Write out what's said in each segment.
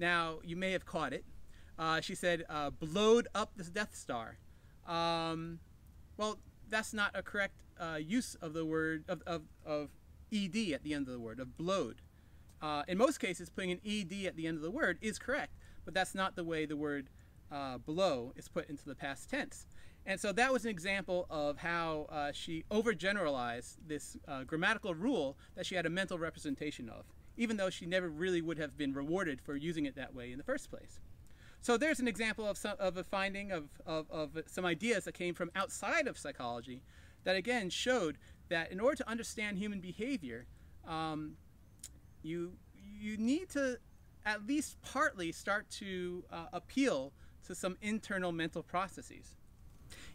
Now, you may have caught it. Uh, she said, uh, blowed up the Death Star. Um, well, that's not a correct uh, use of the word, of, of, of ed at the end of the word, of blowed. Uh, in most cases, putting an ed at the end of the word is correct, but that's not the way the word uh, blow is put into the past tense. And so that was an example of how uh, she overgeneralized this uh, grammatical rule that she had a mental representation of, even though she never really would have been rewarded for using it that way in the first place. So there's an example of, some, of a finding of, of, of some ideas that came from outside of psychology that again showed that in order to understand human behavior, um, you, you need to at least partly start to uh, appeal to some internal mental processes.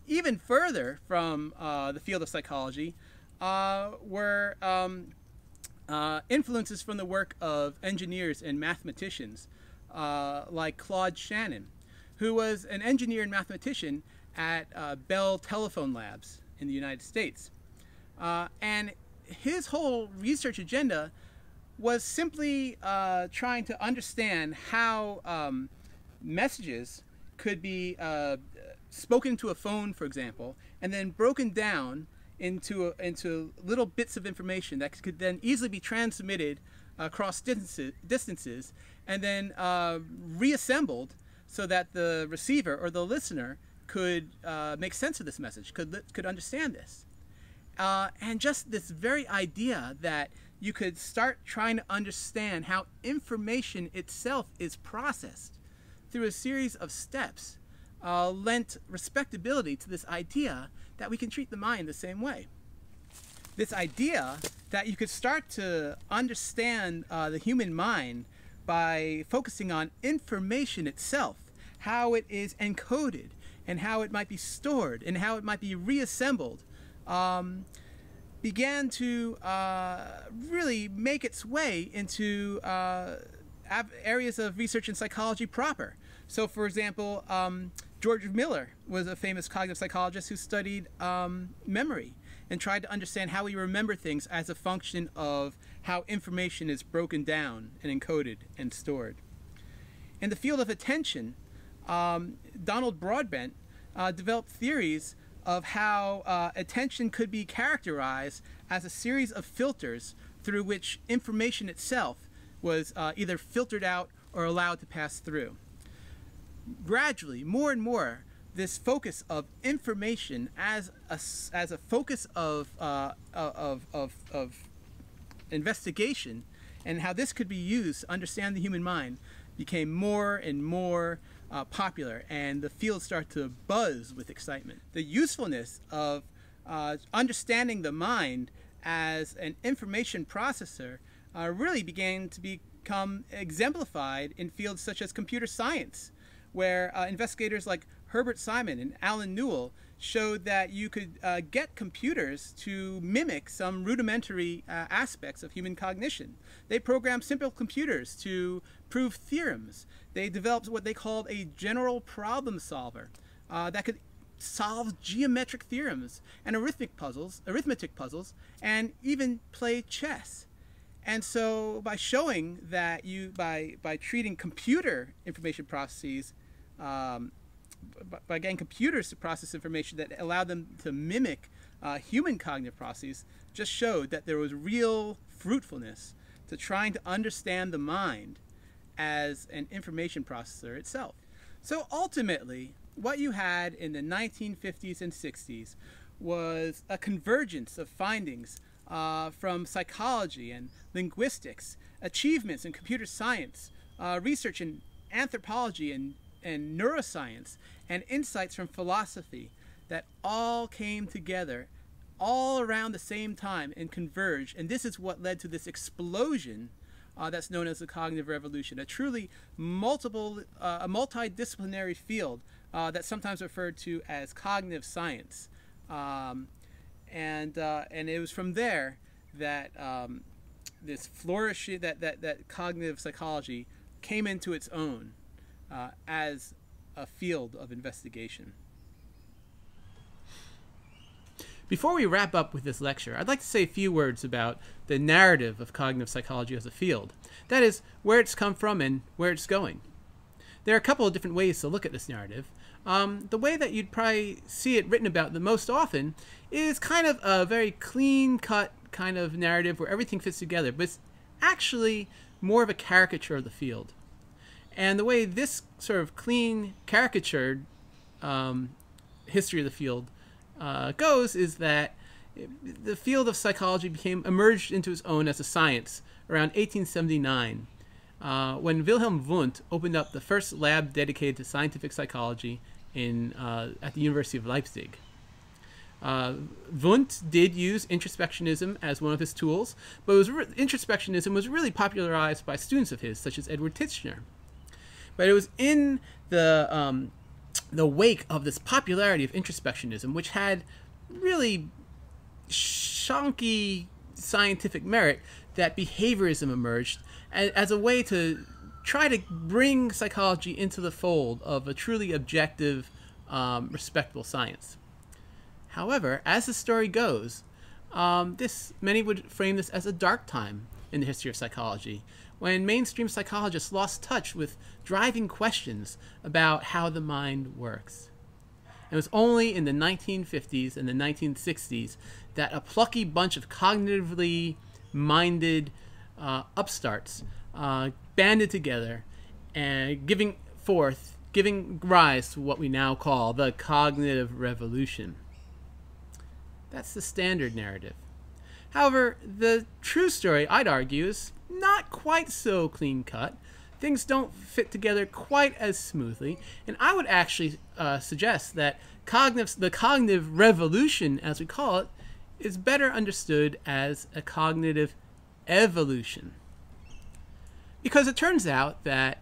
Even further from uh, the field of psychology uh, were um, uh, influences from the work of engineers and mathematicians uh, like Claude Shannon, who was an engineer and mathematician at uh, Bell Telephone Labs in the United States. Uh, and his whole research agenda was simply trying to understand how um, messages could be uh, spoken to a phone, for example, and then broken down into, a, into little bits of information that could then easily be transmitted across distances, distances and then uh, reassembled so that the receiver or the listener could uh, make sense of this message, could, could understand this. Uh, and just this very idea that you could start trying to understand how information itself is processed through a series of steps uh, lent respectability to this idea that we can treat the mind the same way. This idea that you could start to understand uh, the human mind by focusing on information itself, how it is encoded, and how it might be stored, and how it might be reassembled, um, began to uh, really make its way into uh, areas of research in psychology proper. So, for example, um, George Miller was a famous cognitive psychologist who studied um, memory and tried to understand how we remember things as a function of how information is broken down and encoded and stored. In the field of attention, um, Donald Broadbent uh, developed theories of how uh, attention could be characterized as a series of filters through which information itself was uh, either filtered out or allowed to pass through gradually, more and more, this focus of information as a, as a focus of, uh, of, of, of investigation and how this could be used to understand the human mind became more and more uh, popular and the field started to buzz with excitement. The usefulness of uh, understanding the mind as an information processor uh, really began to become exemplified in fields such as computer science where uh, investigators like Herbert Simon and Alan Newell showed that you could uh, get computers to mimic some rudimentary uh, aspects of human cognition. They programmed simple computers to prove theorems. They developed what they called a general problem solver uh, that could solve geometric theorems and arithmetic puzzles, arithmetic puzzles, and even play chess. And so by showing that you, by, by treating computer information processes um, by getting computers to process information that allowed them to mimic uh, human cognitive processes just showed that there was real fruitfulness to trying to understand the mind as an information processor itself. So ultimately, what you had in the 1950s and 60s was a convergence of findings uh, from psychology and linguistics, achievements in computer science, uh, research in anthropology and and neuroscience and insights from philosophy that all came together all around the same time and converged. And this is what led to this explosion uh, that's known as the cognitive revolution, a truly multiple, uh, a multidisciplinary field uh, that's sometimes referred to as cognitive science. Um, and, uh, and it was from there that um, this flourishing, that, that, that cognitive psychology came into its own uh, as a field of investigation. Before we wrap up with this lecture, I'd like to say a few words about the narrative of cognitive psychology as a field. That is, where it's come from and where it's going. There are a couple of different ways to look at this narrative. Um, the way that you'd probably see it written about the most often is kind of a very clean cut kind of narrative where everything fits together, but it's actually more of a caricature of the field. And the way this sort of clean, caricatured um, history of the field uh, goes is that the field of psychology became emerged into its own as a science around 1879 uh, when Wilhelm Wundt opened up the first lab dedicated to scientific psychology in, uh, at the University of Leipzig. Uh, Wundt did use introspectionism as one of his tools, but introspectionism was really popularized by students of his, such as Edward Titchener. But it was in the um, the wake of this popularity of introspectionism, which had really shonky scientific merit, that behaviorism emerged as a way to try to bring psychology into the fold of a truly objective, um, respectable science. However, as the story goes, um, this many would frame this as a dark time in the history of psychology, when mainstream psychologists lost touch with driving questions about how the mind works. It was only in the 1950s and the 1960s that a plucky bunch of cognitively minded uh, upstarts uh, banded together and giving forth, giving rise to what we now call the cognitive revolution. That's the standard narrative. However, the true story, I'd argue, is quite so clean cut. Things don't fit together quite as smoothly, and I would actually uh, suggest that cognitive, the cognitive revolution, as we call it, is better understood as a cognitive evolution. Because it turns out that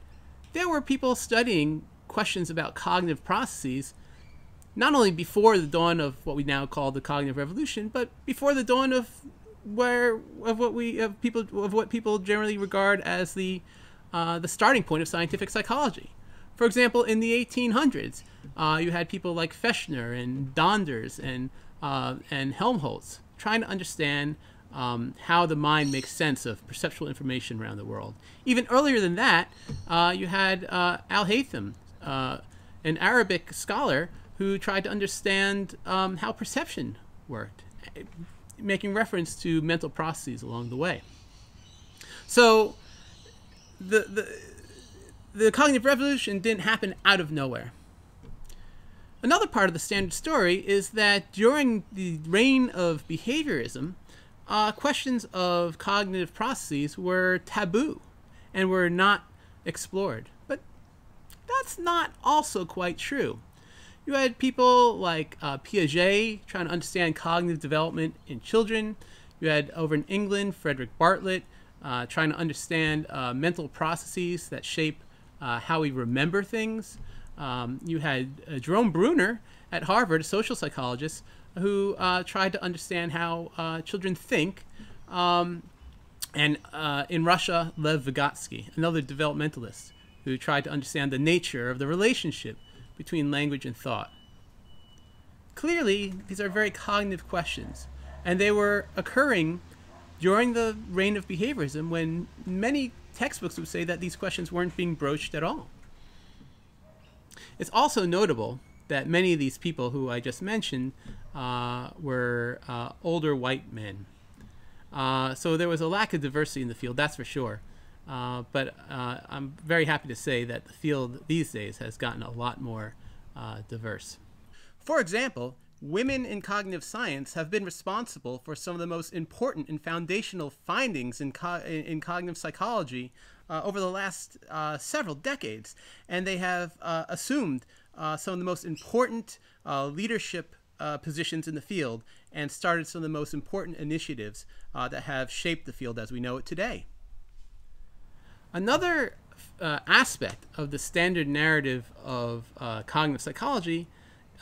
there were people studying questions about cognitive processes not only before the dawn of what we now call the cognitive revolution, but before the dawn of where of what we of people of what people generally regard as the uh, the starting point of scientific psychology. For example, in the 1800s, uh, you had people like Fechner and Donders and uh, and Helmholtz trying to understand um, how the mind makes sense of perceptual information around the world. Even earlier than that, uh, you had uh, Al Haytham, uh, an Arabic scholar who tried to understand um, how perception worked, making reference to mental processes along the way. So, the, the, the cognitive revolution didn't happen out of nowhere. Another part of the standard story is that during the reign of behaviorism, uh, questions of cognitive processes were taboo and were not explored. But that's not also quite true. You had people like uh, Piaget trying to understand cognitive development in children. You had over in England Frederick Bartlett uh, trying to understand uh, mental processes that shape uh, how we remember things. Um, you had uh, Jerome Bruner at Harvard, a social psychologist, who uh, tried to understand how children think. Um, and in Russia, Lev Vygotsky, another developmentalist, who tried to understand the nature of the relationship between language and thought. Clearly, these are very cognitive questions, and they were occurring during the reign of behaviorism when many textbooks would say that these questions weren't being broached at all. It's also notable that many of these people who I just mentioned uh, were uh, older white men. Uh, so there was a lack of diversity in the field, that's for sure. Uh, but uh, I'm very happy to say that the field these days has gotten a lot more uh, diverse. For example, women in cognitive science have been responsible for some of the most important and foundational findings in, co in cognitive psychology uh, over the last uh, several decades, and they have assumed some of the most important leadership positions in the field and started some of the most important initiatives that have shaped the field as we know it today. Another uh, aspect of the standard narrative of uh, cognitive psychology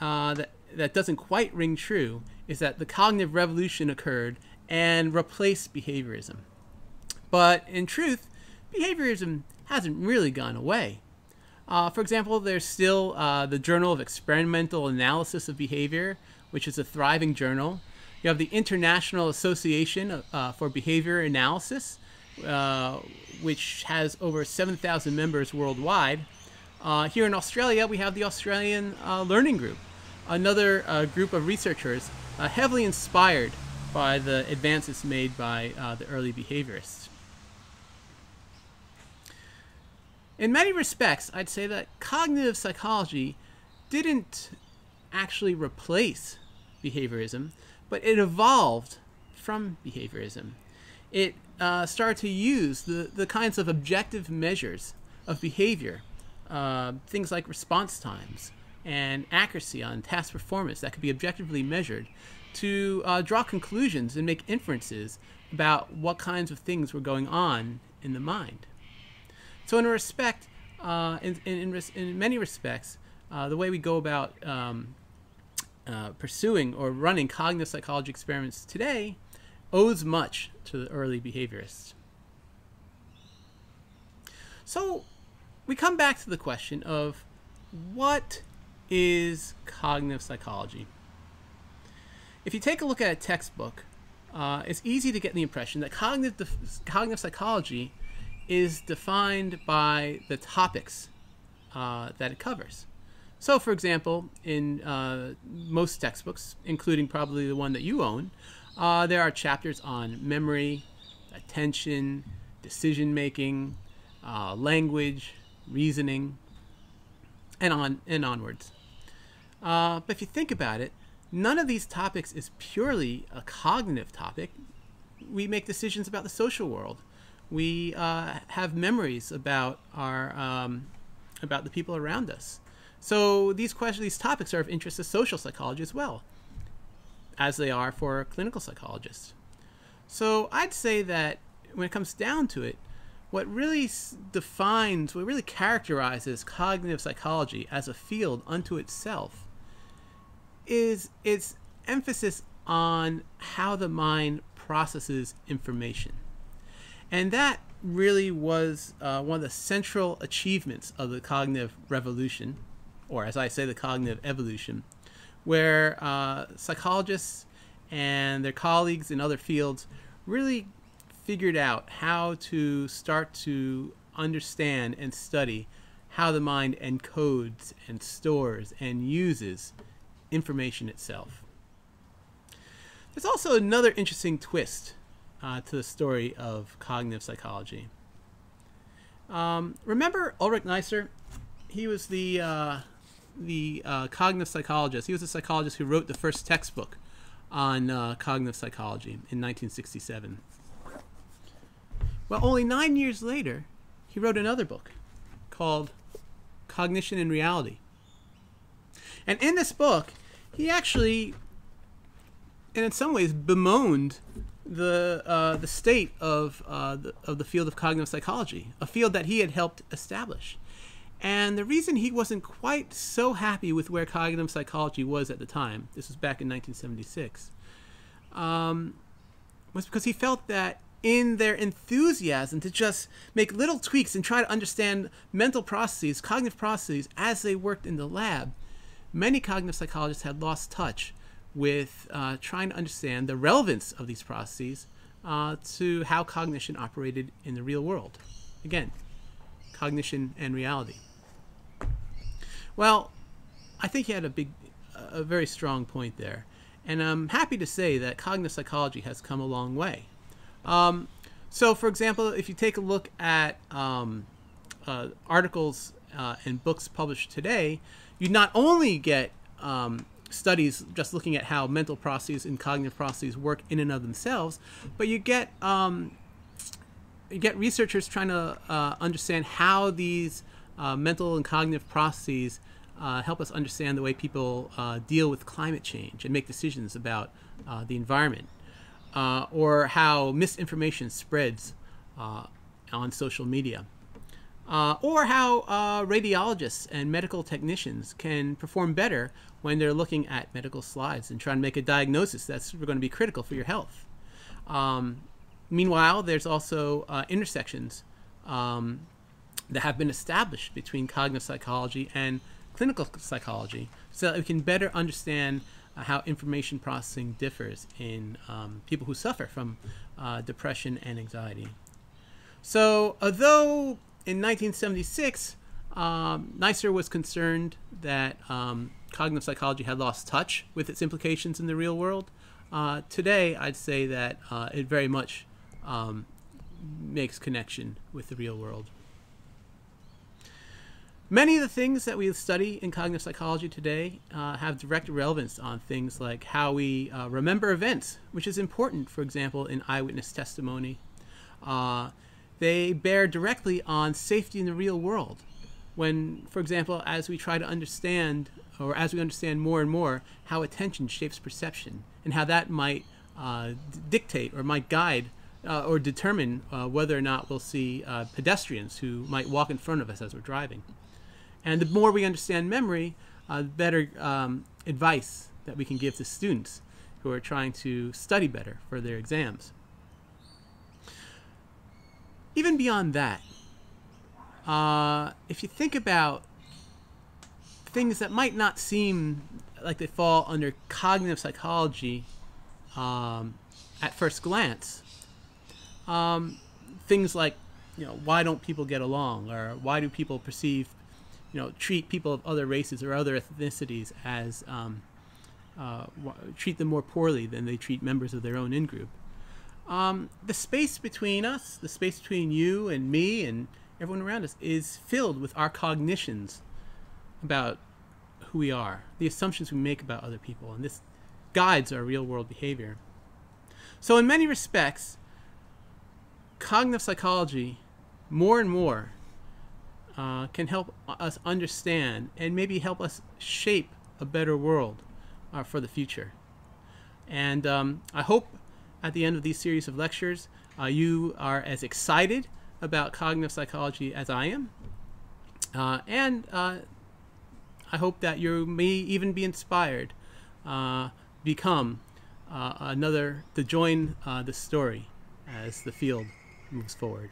uh, that, that doesn't quite ring true is that the cognitive revolution occurred and replaced behaviorism. But in truth, behaviorism hasn't really gone away. Uh, for example, there's still uh, the Journal of Experimental Analysis of Behavior, which is a thriving journal. You have the International Association uh, for Behavior Analysis, uh, which has over 7,000 members worldwide. Uh, here in Australia, we have the Australian uh, Learning Group, another uh, group of researchers uh, heavily inspired by the advances made by the early behaviorists. In many respects, I'd say that cognitive psychology didn't actually replace behaviorism, but it evolved from behaviorism. It uh, started to use the, the kinds of objective measures of behavior, uh, things like response times and accuracy on task performance that could be objectively measured, to uh, draw conclusions and make inferences about what kinds of things were going on in the mind. So, in respect, uh, in, in, in, in, many respects, uh, the way we go about um, uh, pursuing or running cognitive psychology experiments today owes much to the early behaviorists. So we come back to the question of what is cognitive psychology? If you take a look at a textbook, uh, it's easy to get the impression that cognitive, cognitive psychology is defined by the topics uh, that it covers. So, for example, in uh, most textbooks, including probably the one that you own, uh, there are chapters on memory, attention, decision making, uh, language, reasoning, and on and onwards. Uh, but if you think about it, none of these topics is purely a cognitive topic. We make decisions about the social world. We uh, have memories about our um, about the people around us. So these questions, these topics are of interest to social psychology as well, as they are for clinical psychologists. So I'd say that when it comes down to it, what really defines, what really characterizes cognitive psychology as a field unto itself is its emphasis on how the mind processes information. And that really was uh, one of the central achievements of the cognitive revolution or as I say, the cognitive evolution, where uh, psychologists and their colleagues in other fields really figured out how to start to understand and study how the mind encodes and stores and uses information itself. There's also another interesting twist uh, to the story of cognitive psychology. Um, remember Ulrich Neisser? He was the uh, the uh, cognitive psychologist. He was a psychologist who wrote the first textbook on uh, cognitive psychology in 1967. Well, only nine years later, he wrote another book called Cognition and Reality. And in this book, he actually, and in some ways, bemoaned the uh, the state of uh, the, of the field of cognitive psychology, a field that he had helped establish. And the reason he wasn't quite so happy with where cognitive psychology was at the time, this was back in 1976, um, was because he felt that in their enthusiasm to just make little tweaks and try to understand mental processes, cognitive processes, as they worked in the lab, many cognitive psychologists had lost touch with uh, trying to understand the relevance of these processes uh, to how cognition operated in the real world. Again, cognition and reality. Well, I think he had a big, a very strong point there. And I'm happy to say that cognitive psychology has come a long way. Um, so, for example, if you take a look at um, uh, articles uh, and books published today, you not only get um, studies just looking at how mental processes and cognitive processes work in and of themselves, but you get um, you get researchers trying to uh, understand how these uh, mental and cognitive processes uh, help us understand the way people uh, deal with climate change and make decisions about uh, the environment, uh, or how misinformation spreads uh, on social media, or how radiologists and medical technicians can perform better when they're looking at medical slides and trying to make a diagnosis that's going to be critical for your health. Um, meanwhile, there's also intersections um, that have been established between cognitive psychology and clinical psychology so that we can better understand uh, how information processing differs in um, people who suffer from uh, depression and anxiety. So, although in 1976, um, was concerned that um, cognitive psychology had lost touch with its implications in the real world. Uh, today, I'd say that uh, it very much um, makes connection with the real world. Many of the things that we study in cognitive psychology today uh, have direct relevance on things like how we uh, remember events, which is important, for example, in eyewitness testimony. Uh, they bear directly on safety in the real world. When, for example, as we try to understand, or as we understand more and more, how attention shapes perception and how that might uh, dictate or might guide uh, or determine uh, whether or not we'll see pedestrians who might walk in front of us as we're driving. And the more we understand memory, uh, the better um, advice that we can give to students who are trying to study better for their exams. Even beyond that, uh, if you think about things that might not seem like they fall under cognitive psychology um, at first glance, um, things like, you know, why don't people get along, or why do people perceive you know, treat people of other races or other ethnicities as um, uh, treat them more poorly than they treat members of their own in group. Um, the space between us, the space between you and me and everyone around us, is filled with our cognitions about who we are, the assumptions we make about other people, and this guides our real world behavior. So, in many respects, cognitive psychology, more and more, uh, can help us understand and maybe help us shape a better world uh, for the future. And um, I hope at the end of these series of lectures, uh, you are as excited about cognitive psychology as I am. Uh, and uh, I hope that you may even be inspired, uh, become another, to join the story as the field moves forward.